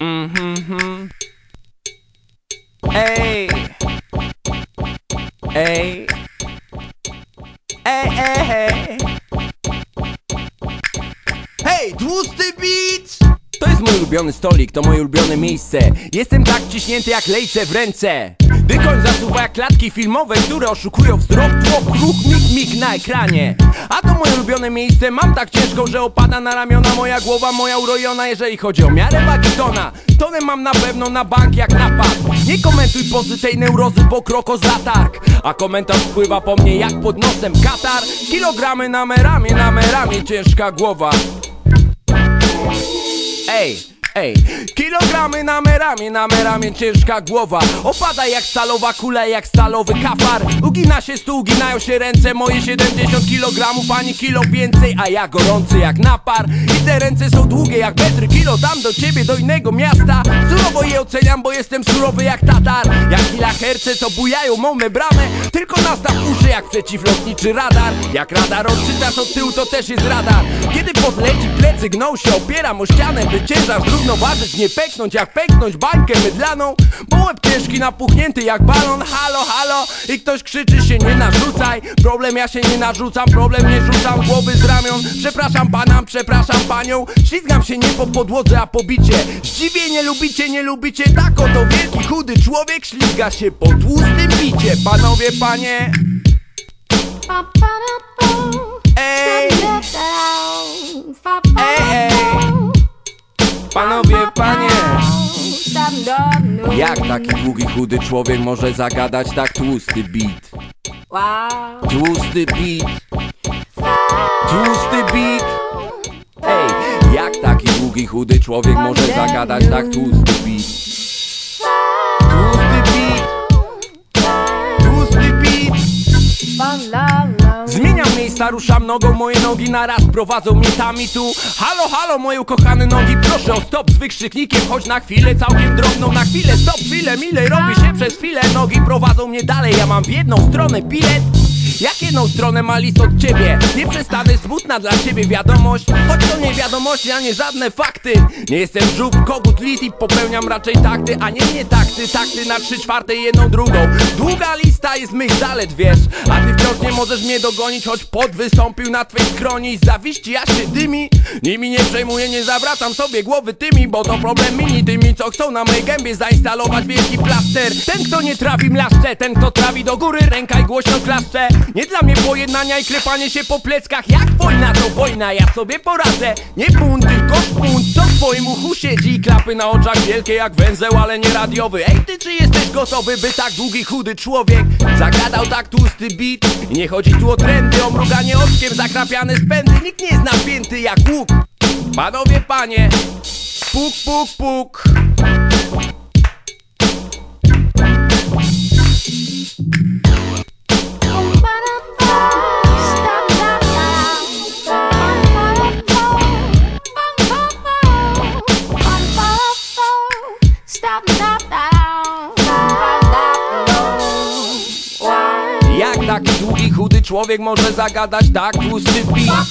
Mhm. Ej. Ej. Ej, ej, hej. Tłusty beat! To jest mój ulubiony stolik, to moje ulubione miejsce Jestem tak ciśnięty jak lejce w ręce Gdy koń zasuwa jak klatki filmowe, które oszukują wzrok, tłok, ruch, mig, mig na ekranie A to moje ulubione miejsce, mam tak ciężko, że opada na ramiona moja głowa, moja urojona Jeżeli chodzi o miarę wagi tona, tonem mam na pewno na bank jak napad Nie komentuj pozy tej neurozy, bo kroko zatarg A komentarz wpływa po mnie jak pod nosem. Katar Kilogramy na meramię, na meramię ciężka głowa. Ej, ej, kilogramy na meramię, na meramię ciężka głowa. Opada jak stalowa kula, jak stalowy kafar. Ugina się stół, uginają się ręce Moje 70 kilogramów, ani kilo więcej A ja gorący jak napar. I te ręce są długie jak metry Kilo dam do ciebie, do innego miasta. Surowo je oceniam, bo jestem surowy jak tatar. Jak kilaherce, co bujają mą membranę. Tylko nastaw uszy jak przeciwlotniczy radar. Jak radar odczytasz od tyłu, to też jest radar. Kiedy podleci plecy, gną się Opieram o ścianę, by ciężar zrównoważyć Nie pęknąć jak pęknąć bańkę mydlaną. Bo łeb ciężki, napuchnięty jak balon. Halo, halo I ktoś krzyczy się nie narzucaj. Problem ja się nie narzucam, problem nie rzucam. Głowy z ramion, przepraszam pana, przepraszam panią. Ślizgam się nie po podłodze, a po bicie. Zdziwienie lubicie, nie lubicie. Tak oto wielki, chudy człowiek Ślizga się po tłustym bicie. Panowie, panie. Ej, panowie, panie. Jak taki długi, chudy człowiek może zagadać tak tłusty beat? Tłusty beat, tłusty beat. Ej, jak taki długi, chudy człowiek może zagadać tak tłusty beat? Miejsca, ruszam nogą, moje nogi naraz prowadzą mnie tam i tu. Halo, halo, moje ukochane nogi, proszę o stop z wykrzyknikiem Choć na chwilę całkiem drobną, na chwilę stop, chwilę, mile robi się przez chwilę Nogi prowadzą mnie dalej, ja mam w jedną stronę bilet jak jedną stronę ma list od ciebie? Nie przestanę, smutna dla ciebie wiadomość. Choć to nie wiadomości, a nie żadne fakty. Nie jestem żółw, kogut, lit i popełniam raczej takty. A nie nie takty, takty na trzy czwarte jedną drugą. Długa lista jest mych zalet, wiesz. A ty wciąż nie możesz mnie dogonić Choć pot wystąpił na twej skroni. Zawiści ja się dymi. Nimi nie przejmuję, nie zawracam sobie głowy tymi Bo to problem mini. Tymi, co chcą na mojej gębie zainstalować wielki plaster. Ten kto nie trawi mlaszcze, ten kto trawi do góry Ręka i głośno klaszcze Nie dla mnie pojednania i klepanie się po pleckach. Jak wojna to wojna, ja sobie poradzę. Nie bunt, tylko szpunt, co w twoim uchu siedzi? Klapy na oczach wielkie jak węzeł, ale nie radiowy. Ej ty, czy jesteś gotowy, by tak długi, chudy człowiek Zagadał tak tłusty beat I nie chodzi tu o trendy, o mruganie oczkiem Zakrapiane spędy, nikt nie jest napięty jak łuk. Panowie, panie. Puk, puk, puk Jak taki długi, chudy człowiek może zagadać tak tłusty beat.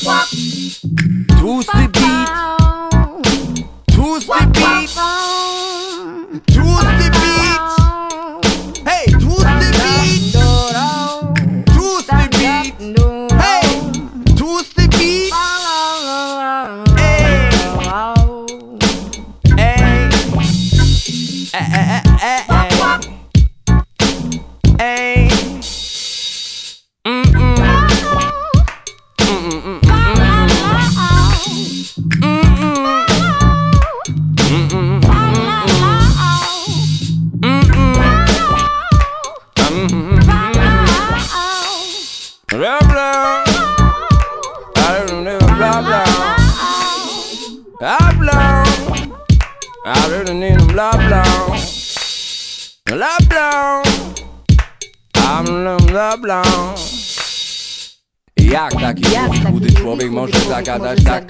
Tłusty beat, tłusty beat, tłusty beat. Hej, tłusty beat, tłusty beat. Hej, tłusty beat. Ej, ej. E, e, e, e, e. Ej Blah, blah. I don't know, blah, blah. Blah, blah. I really need a blah, blah. Blah, blah. I'm blah, blah. Jak taki chudy człowiek może zagadać tak?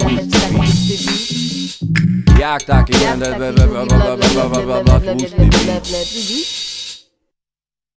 Jak taki bla, bla, bla, bla, bla, bla, bla, tłusty